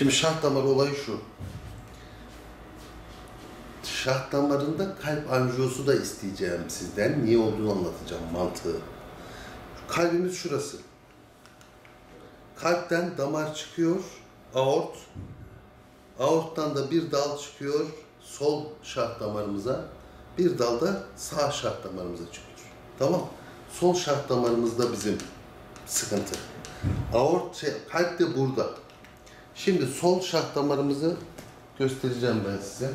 Şimdi şah damarı olayı şu. Şah damarında kalp anjiyosu da isteyeceğim sizden. Niye olduğunu anlatacağım mantığı. Kalbimiz şurası. Kalpten damar çıkıyor, aort. Aorttan da bir dal çıkıyor sol şah damarımıza. Bir dal da sağ şah damarımıza çıkıyor. Tamam. Sol şah damarımızda bizim sıkıntı. Aort, şey, kalp de burada. Şimdi sol şah damarımızı göstereceğim ben size.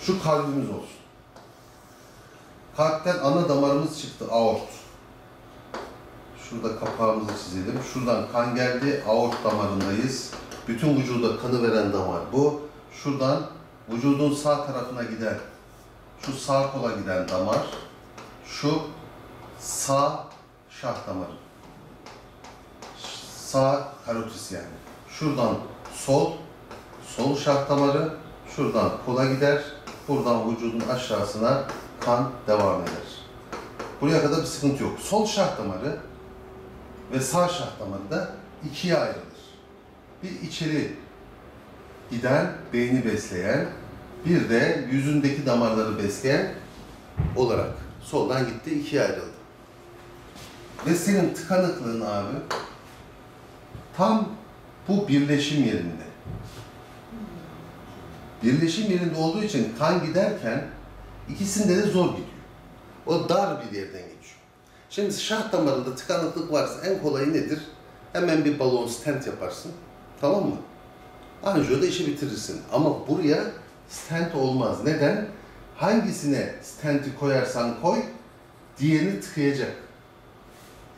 Şu kalbimiz olsun. Kalpten ana damarımız çıktı, aort. Şurada kapağımızı çizelim. Şuradan kan geldi, aort damarındayız. Bütün vücuda kanı veren damar bu. Şuradan vücudun sağ tarafına giden, şu sağ kola giden damar, şu sağ şah damarı. Sağ karotis yani. Şuradan sol, sol şah damarı, şuradan kola gider, buradan vücudun aşağısına kan devam eder. Buraya kadar bir sıkıntı yok. Sol şah damarı ve sağ şah damarı da ikiye ayrılır. Bir içeri giden, beyni besleyen, bir de yüzündeki damarları besleyen olarak soldan gitti, ikiye ayrıldı. Ve senin tıkanıklığın abi tam bu birleşim yerinde. Birleşim yerinde olduğu için kan giderken ikisinde de zor gidiyor. O dar bir yerden geçiyor. Şimdi şah damarında tıkanıklık varsa en kolayı nedir? Hemen bir balon stent yaparsın. Tamam mı? Anjiyoda işi bitirirsin. Ama buraya stent olmaz. Neden? Hangisine stenti koyarsan koy, diğerini tıkayacak.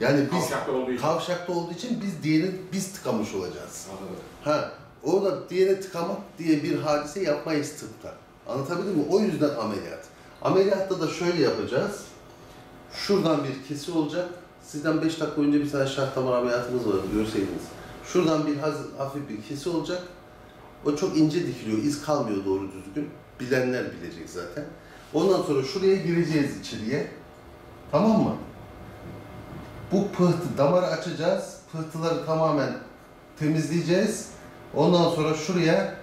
Yani biz Kavşakta olduğu için. kavşakta olduğu için biz diğerini biz tıkamış olacağız. Anladım. Ha, orada diğerini tıkamak diye bir hadise yapmayız tıpta. Anlatabildim mi? O yüzden ameliyat. Ameliyatta da şöyle yapacağız. Şuradan bir kesi olacak. Sizden 5 dakika önce bir tane şah damar ameliyatımız vardı görseydiniz. Şuradan bir hafif bir kesi olacak. O çok ince dikiliyor, iz kalmıyor doğru düzgün. Bilenler bilecek zaten. Ondan sonra şuraya gireceğiz içeriye. Tamam mı? Bu pıhtı, damarı açacağız. Pıhtıları tamamen temizleyeceğiz. Ondan sonra şuraya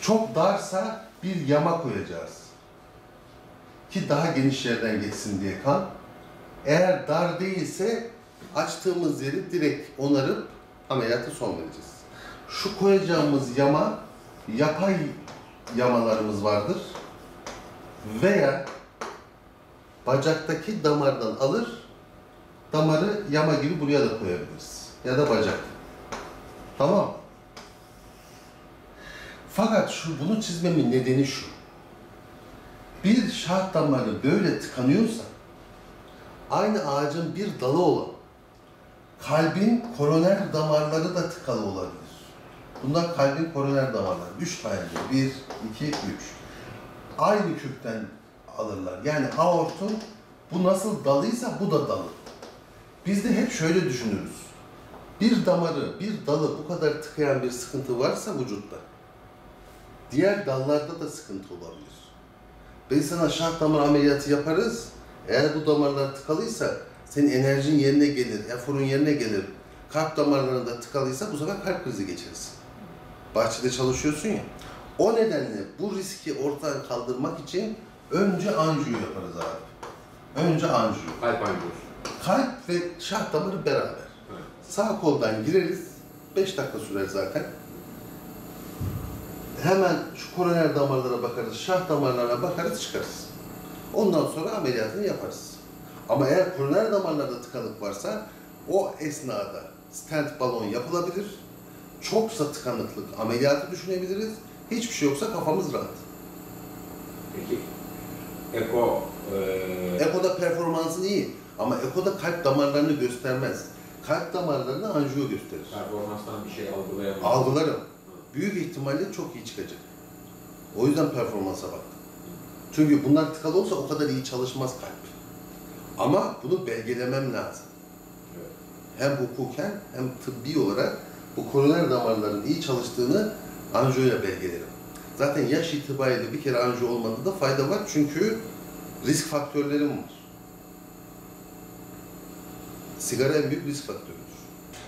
çok darsa bir yama koyacağız. Ki daha geniş yerden geçsin diye kan. Eğer dar değilse açtığımız yeri direkt onarıp ameliyata son vereceğiz. Şu koyacağımız yama yapay yamalarımız vardır. Veya bacaktaki damardan alır, damarı yama gibi buraya da koyabiliriz. Ya da bacak. Tamam. Fakat şu bunu çizmemin nedeni şu. Bir şah damarı böyle tıkanıyorsa aynı ağacın bir dalı olan kalbin koroner damarları da tıkalı olabilir. Bunlar kalbin koroner damarları. Üç tane. Bir, iki, üç. Aynı kökten alırlar. Yani aortun bu nasıl dalıysa bu da dalı. Biz de hep şöyle düşünürüz. Bir damarı, bir dalı bu kadar tıkayan bir sıkıntı varsa vücutta, diğer dallarda da sıkıntı olabilir. Ben sana şah damar ameliyatı yaparız. Eğer bu damarlar tıkalıysa senin enerjin yerine gelir, eforun yerine gelir. Kalp damarlarında tıkalıysa bu sefer kalp krizi geçirirsin. Bahçede çalışıyorsun ya. O nedenle bu riski ortadan kaldırmak için önce anjiyo yaparız abi. Önce anjiyo. Kalp anjiyosu. Kalp ve şah damarı beraber. Evet. Sağ koldan gireriz. 5 dakika sürer zaten. Hemen şu koroner damarlara bakarız, şah damarlarına bakarız, çıkarız. Ondan sonra ameliyatını yaparız. Ama eğer koroner damarlarda tıkanık varsa o esnada stent balon yapılabilir. Çoksa tıkanıklık ameliyatı düşünebiliriz. Hiçbir şey yoksa kafamız rahat. Peki. Eko, eee Eko'da performansın iyi ama Eko'da kalp damarlarını göstermez. Kalp damarlarını anjiyo gösterir. performanstan bir şey algılayamıyor. Algılarım. Büyük ihtimalle çok iyi çıkacak. O yüzden performansa baktım. Çünkü bunlar tıkalı olsa o kadar iyi çalışmaz kalp. Ama bunu belgelemem lazım. Evet. Hem hukuken hem tıbbi olarak bu koroner damarların iyi çalıştığını anjiyoya belgelerim. Zaten yaş itibariyle bir kere anjiyo olmanda da fayda var çünkü risk faktörlerim var. Sigara en büyük risk faktörüdür.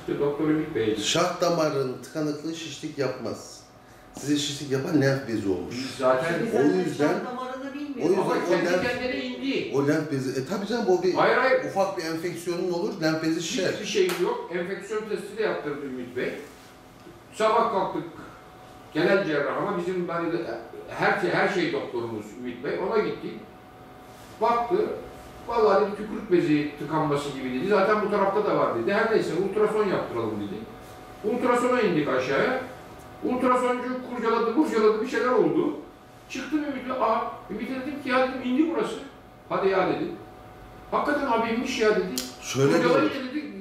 İşte Doktor Ümit Bey. Şah damarının tıkanıklığı şişlik yapmaz. Size şişlik yapan lenf bezi olmuş. Biz zaten o yüzden- şah damarını o yüzden- ama o kendi lenf- kendine indi. O lenf bezi, e tabi canım o bir Hayır hayır. ufak bir enfeksiyonun olur, lenf bezi şişer. Hiçbir şey yok. Enfeksiyon testi de yaptırdı Ümit Bey. Sabah kalktık genel cerrah ama bizim hani de- her şey, her şey doktorumuz Ümit Bey. Ona gittik. Baktı. Vallahi dedi tükürük bezi tıkanması gibi dedi. Zaten bu tarafta da var dedi. Her neyse ultrason yaptıralım dedi. Ultrasona indik aşağıya. Ultrasoncu kurcaladı, kurcaladı bir şeyler oldu. Çıktım Ümit'e. Aa, Ümit'e dedim ki ya dedim indi burası. Hadi ya dedi. Hakikaten abi inmiş ya dedi. Şöyle de olur. Dedi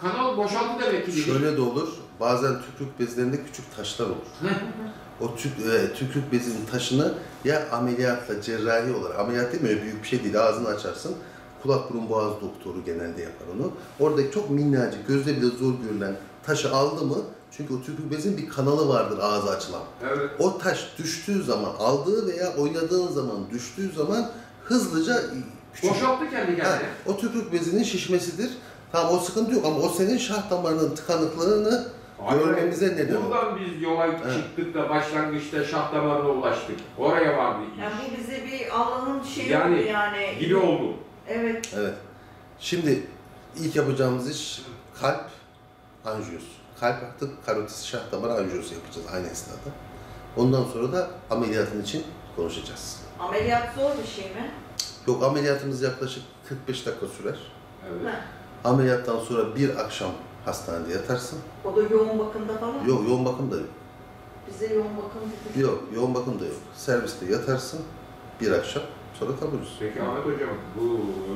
kanal boşaldı demek ki dedi. Şöyle de olur. Bazen tükürük bezlerinde küçük taşlar olur. O tük, e, tükürük bezinin taşını ya ameliyatla cerrahi olarak, ameliyat değil mi büyük bir şey değil, ağzını açarsın. Kulak burun boğaz doktoru genelde yapar onu. Oradaki çok minnacık, gözle bile zor görülen taşı aldı mı, çünkü o tükürük bezin bir kanalı vardır ağzı açılan. Evet. O taş düştüğü zaman, aldığı veya oynadığın zaman düştüğü zaman hızlıca küçük Boşalttı kendi Ha, kendine. o tükürük bezinin şişmesidir. Tamam o sıkıntı yok ama o senin şah damarının tıkanıklığını görmemize neden olur. Buradan biz yola Evet. çıktık da başlangıçta şah damarına ulaştık. Oraya vardı iş. Yani bu bize bir Allah'ın şeyi Yani, oldu yani. Gibi oldu. Evet. Evet. Şimdi ilk yapacağımız iş kalp anjiyosu. Kalp artık karotis şah damar anjiyosu yapacağız aynı esnada. Ondan sonra da ameliyatın için konuşacağız. Ameliyat zor bir şey mi? Yok ameliyatımız yaklaşık 45 dakika sürer. Evet. Ha. Ameliyattan sonra bir akşam hastanede yatarsın. O da yoğun bakımda falan. Yok yoğun bakım da yok. Bize yoğun bakım dedi. Yok yoğun bakım da yok. Serviste yatarsın bir akşam sonra kalırız. Peki Ahmet Hocam bu e,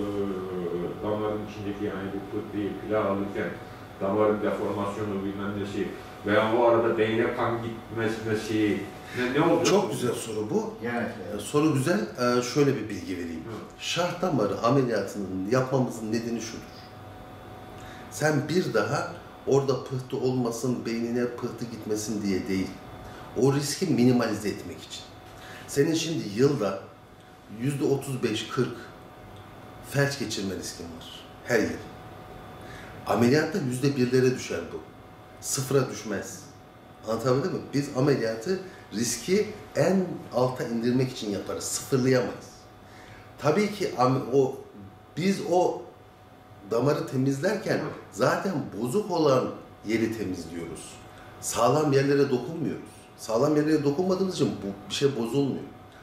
damarın içindeki yani bu pıhtıyı pilav alırken damarın deformasyonu bilmem nesi veya o arada beyne kan gitmesi ne, ne oldu? Çok güzel soru bu. Yani Ee, Soru güzel. Ee, Şöyle bir bilgi vereyim. Hı. Şah damarı ameliyatının yapmamızın nedeni şudur. Sen bir daha orada pıhtı olmasın, beynine pıhtı gitmesin diye değil. O riski minimalize etmek için. Senin şimdi yılda yüzde 35-40 felç geçirme riskin var. Her yıl. Ameliyatta yüzde birlere düşer bu. Sıfıra düşmez. Anlatabildim mi? Biz ameliyatı riski en alta indirmek için yaparız. Sıfırlayamayız. Tabii ki o biz o damarı temizlerken zaten bozuk olan yeri temizliyoruz. Sağlam yerlere dokunmuyoruz. Sağlam yerlere dokunmadığımız için bu bir şey bozulmuyor.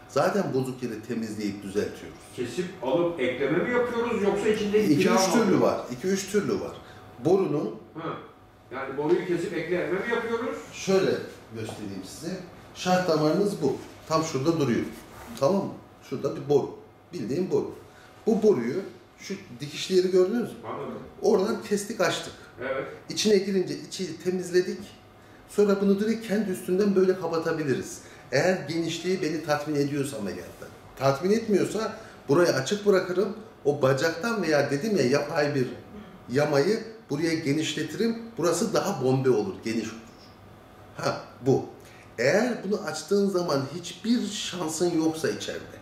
Zaten bozuk yeri temizleyip düzeltiyoruz. Kesip alıp ekleme mi yapıyoruz yoksa içinde İki pilav üç mı türlü alıyoruz? var. İki üç türlü var. Borunun Ha. Yani boruyu kesip ekleme mi yapıyoruz? şöyle göstereyim size. Şah damarınız bu. Tam şurada duruyor. Tamam mı? Şurada bir boru. Bildiğin boru. Bu boruyu şu dikişli yeri gördünüz mü? Anladım. Oradan kestik açtık. Evet. İçine girince içi temizledik. Sonra bunu direkt kendi üstünden böyle kapatabiliriz. Eğer genişliği beni tatmin ediyorsa ameliyatta. Tatmin etmiyorsa burayı açık bırakırım. O bacaktan veya dedim ya yapay bir yamayı buraya genişletirim. Burası daha bombe olur, geniş olur. Ha bu. Eğer bunu açtığın zaman hiçbir şansın yoksa içeride.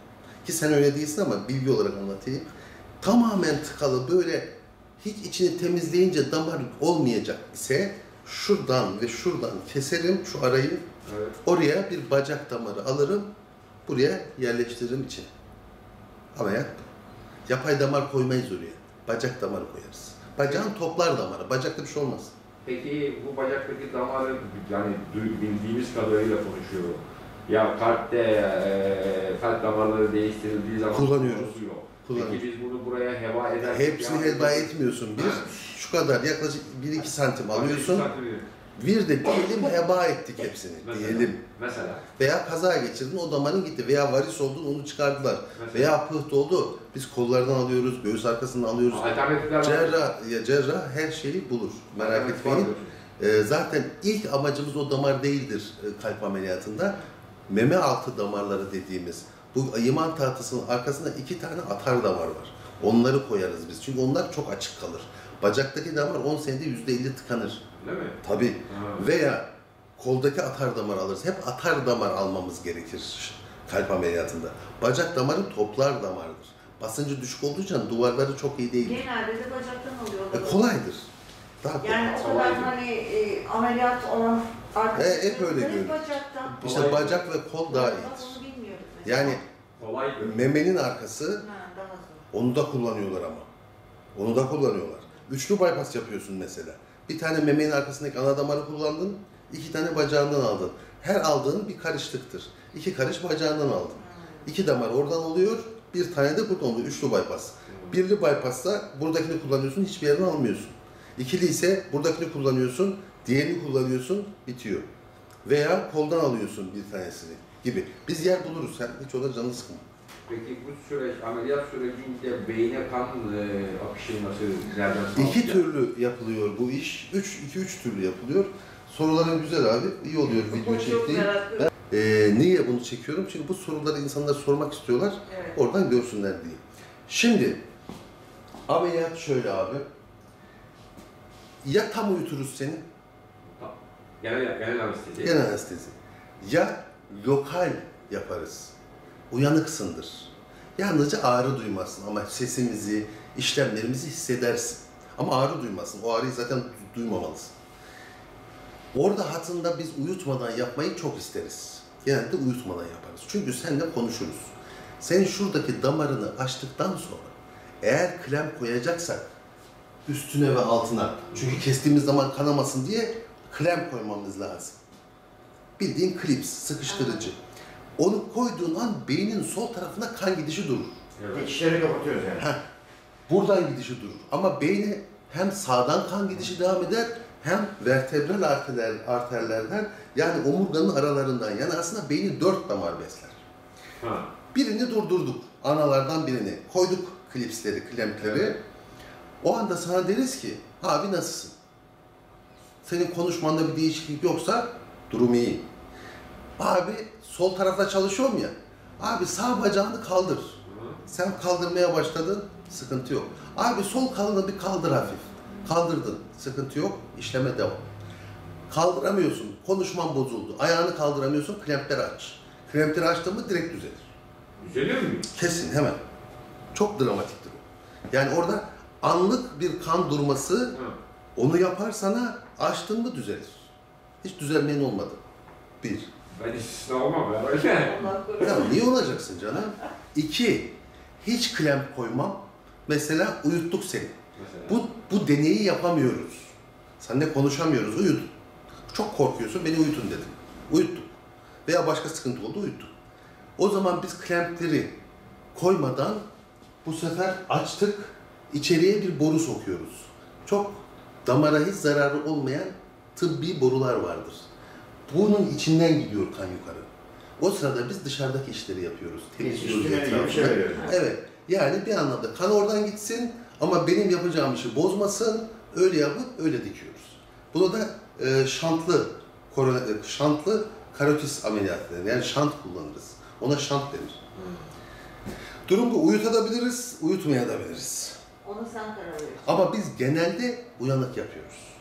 Ki sen öyle değilsin ama bilgi olarak anlatayım. Tamamen tıkalı böyle hiç içini temizleyince damar olmayacak ise şuradan ve şuradan keserim şu arayı. Evet. Oraya bir bacak damarı alırım. Buraya yerleştiririm içine. Ameliyat. Yapay damar koymayız oraya. Bacak damarı koyarız. Bacağın toplar damarı. Bacakta bir şey olmaz. Peki bu bacaktaki damarı yani bildiğimiz kadarıyla konuşuyorum. Ya kalpte e, kalp damarları değiştirildiği zaman Kullanıyoruz. bozuyor. Kullanıyoruz. Peki biz bunu buraya heba edersek Hepsini heba etmiyorsun. Bir, Ha. şu kadar yaklaşık 1-2 santim alıyorsun. Bir de diyelim heba ettik hepsini. Mesela. Diyelim. Mesela. Veya kaza geçirdin o damarın gitti. Veya varis oldu onu çıkardılar. mesela. Veya pıht oldu. Biz kollardan alıyoruz, göğüs arkasından alıyoruz. Cerrah, ya cerrah her şeyi bulur. Merak etmeyin. Ee, zaten ilk amacımız o damar değildir e, kalp ameliyatında. Meme altı damarları dediğimiz. Bu iman tahtasının arkasında iki tane atar damar var. Onları koyarız biz. Çünkü onlar çok açık kalır. Bacaktaki damar 10 senede %50 tıkanır. Değil mi? Tabii. Ha. Veya koldaki atar damar alırız. Hep atar damar almamız gerekir kalp ameliyatında. Bacak damarı toplar damardır. Basıncı düşük olduğu için duvarları çok iyi değil. Genelde de bacaktan alıyorlar. E, kolaydır. Daha Yani o kadar hani e, ameliyat olan arkadaşlarımız hep öyle hep görünür. bacaktan. İşte Kolay. bacak ve kol daha Ben Yani Kolaydı. memenin arkası onu da kullanıyorlar ama. Onu da kullanıyorlar. Üçlü bypass yapıyorsun mesela. Bir tane memenin arkasındaki ana damarı kullandın, iki tane bacağından aldın. Her aldığın bir karışlıktır. İki karış bacağından aldın. İki damar oradan oluyor, bir tane de buradan oluyor. Üçlü bypass. Birli bypass'ta buradakini kullanıyorsun, hiçbir yerden almıyorsun. İkili ise buradakini kullanıyorsun, diğerini kullanıyorsun, bitiyor. Veya koldan alıyorsun bir tanesini gibi. Biz yer buluruz, sen hiç ona canını sıkma. Peki bu süreç, ameliyat sürecinde beyne kan e, akışı nasıl, nereden İki sağlayacak? türlü yapılıyor bu iş. Üç, iki üç türlü yapılıyor. Soruların güzel abi. iyi oluyor video çektiğim. meraklı. Ee, niye bunu çekiyorum? Çünkü bu soruları insanlar sormak istiyorlar. Evet. Oradan görsünler diye. Şimdi ameliyat şöyle abi. Ya tam uyuturuz seni, Genel, genel anestezi. genel anestezi. Ya lokal yaparız. Uyanıksındır. Yalnızca ağrı duymazsın ama sesimizi, işlemlerimizi hissedersin. Ama ağrı duymazsın. O ağrıyı zaten du- duymamalısın. Orada hatında biz uyutmadan yapmayı çok isteriz. Genelde uyutmadan yaparız. Çünkü seninle konuşuruz. Senin şuradaki damarını açtıktan sonra eğer klem koyacaksak üstüne ve altına çünkü kestiğimiz zaman kanamasın diye klem koymamız lazım. Bildiğin klips, sıkıştırıcı. Onu koyduğun an beynin sol tarafına kan gidişi durur. Evet. Geçişleri kapatıyoruz yani. Heh, buradan gidişi durur. Ama beyne hem sağdan kan gidişi devam eder hem vertebral arterler, arterlerden yani omurganın aralarından yani aslında beyni dört damar besler. Ha. Birini durdurduk. Analardan birini. Koyduk klipsleri, klemkleri. O anda sana deriz ki abi nasılsın? Senin konuşmanda bir değişiklik yoksa durum iyi. Abi sol tarafta çalışıyorum ya. Abi sağ bacağını kaldır. Hı. Sen kaldırmaya başladın, sıkıntı yok. Abi sol kalını bir kaldır hafif. Kaldırdın, sıkıntı yok, işleme devam. Kaldıramıyorsun, konuşman bozuldu. Ayağını kaldıramıyorsun, klempleri aç. Klempleri açtın mı direkt düzelir. Düzeliyor mu? Kesin, hemen. Çok dramatiktir o. Yani orada anlık bir kan durması, Ha. onu yapar sana, açtın mı düzelir. Hiç düzelmeyen olmadı. Bir. Ben istisna olmam ya öyle. Ya niye olacaksın canım? İki, hiç klemp koymam. Mesela uyuttuk seni. Mesela. Bu, bu deneyi yapamıyoruz. Seninle konuşamıyoruz, uyut. Çok korkuyorsun, beni uyutun dedim. Uyuttuk. Veya başka sıkıntı oldu, uyuttuk. O zaman biz klempleri koymadan bu sefer açtık, içeriye bir boru sokuyoruz. Çok damara hiç zararı olmayan tıbbi borular vardır. Bunun içinden gidiyor kan yukarı. O sırada biz dışarıdaki işleri yapıyoruz. Temizliyoruz bir şey. Evet. Yani bir anlamda kan oradan gitsin ama benim yapacağım işi bozmasın. Öyle yapıp öyle dikiyoruz. Buna da e, şantlı korona, e, şantlı karotis ameliyatı denir. Yani şant kullanırız. Ona şant denir. Durum bu. Uyutabiliriz, uyutmayabiliriz. Onu sen karar verirsin. Ama biz genelde uyanık yapıyoruz.